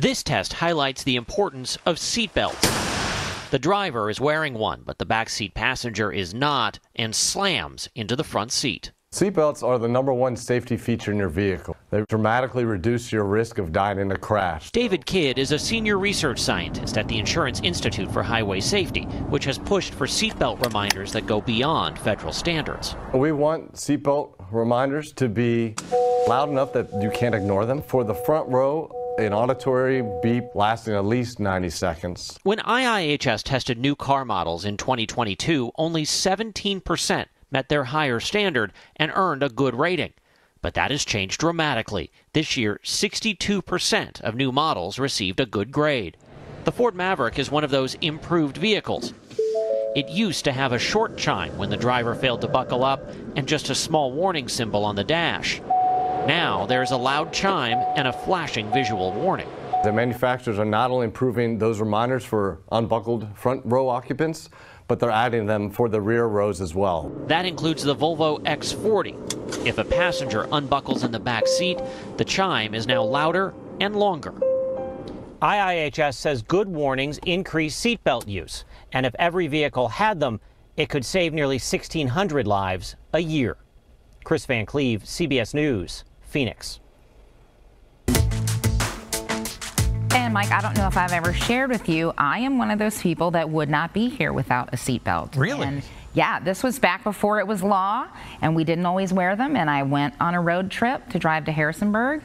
This test highlights the importance of seatbelts. The driver is wearing one, but the backseat passenger is not and slams into the front seat. Seatbelts are the number one safety feature in your vehicle. They dramatically reduce your risk of dying in a crash. David Kidd is a senior research scientist at the Insurance Institute for Highway Safety, which has pushed for seatbelt reminders that go beyond federal standards. We want seatbelt reminders to be loud enough that you can't ignore them. For the front row, an auditory beep lasting at least 90 seconds. When IIHS tested new car models in 2022, only 17% met their higher standard and earned a good rating. But that has changed dramatically. This year, 62% of new models received a good grade. The Ford Maverick is one of those improved vehicles. It used to have a short chime when the driver failed to buckle up and just a small warning symbol on the dash. Now there's a loud chime and a flashing visual warning. The manufacturers are not only improving those reminders for unbuckled front row occupants, but they're adding them for the rear rows as well. That includes the Volvo XC40. If a passenger unbuckles in the back seat, the chime is now louder and longer. IIHS says good warnings increase seatbelt use, and if every vehicle had them, it could save nearly 1,600 lives a year. Kris Van Cleave, CBS News, Phoenix. And Mike, I don't know if I've ever shared with you, I am one of those people that would not be here without a seatbelt. Really? And yeah, this was back before it was law, and we didn't always wear them. And I went on a road trip to drive to Harrisonburg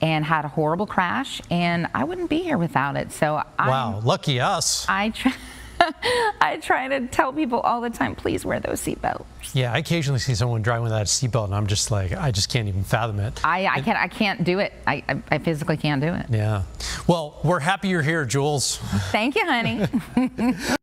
and had a horrible crash, and I wouldn't be here without it. So wow, I, lucky us. I try, I try to tell people all the time, please wear those seatbelts. Yeah, I occasionally see someone driving without a seatbelt, and I'm just like, I just can't even fathom it. I, I can't, I can't do it. I, I, I physically can't do it. Yeah. Well, we're happy you're here, Jules. Thank you, honey.